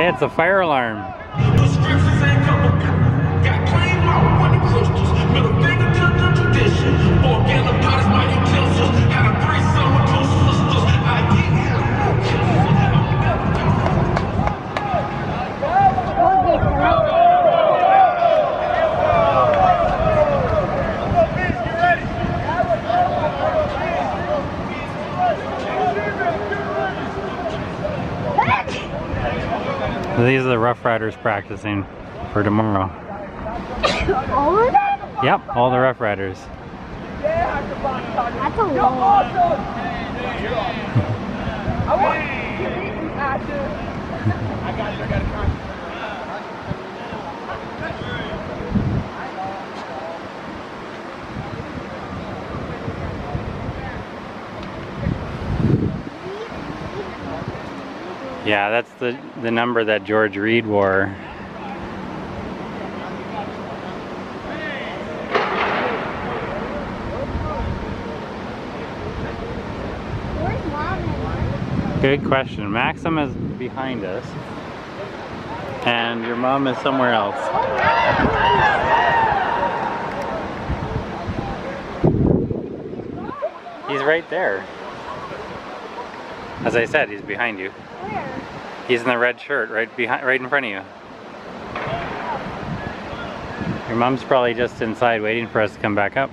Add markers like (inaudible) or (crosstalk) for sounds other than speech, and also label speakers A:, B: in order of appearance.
A: Hey, it's a fire alarm. These are the Rough Riders practicing for tomorrow. (coughs)
B: All of them?
A: Yep, all the Rough Riders.
B: That's a lot. (laughs)
A: Yeah, that's the, the number that George Reed wore. Good question. Maxim is behind us. And your mom is somewhere else. He's right there. As I said, he's behind you.
B: Where?
A: He's in the red shirt right behind right in front of you. Your mom's probably just inside waiting for us to come back up.